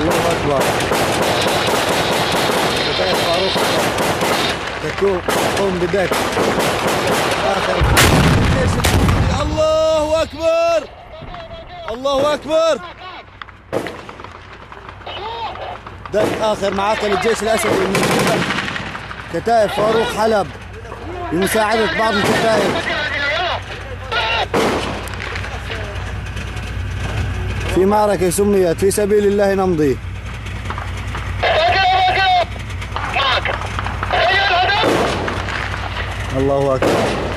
الله اكبر كتائب فاروق. تقوم بدك اخر الله أكبر! الله أكبر! دك آخر معاقل الجيش الاسدي من كتائب فاروق حلب. بمساعدة بعض الكتائب. في معركة سميت في سبيل الله نمضي. الله أكبر.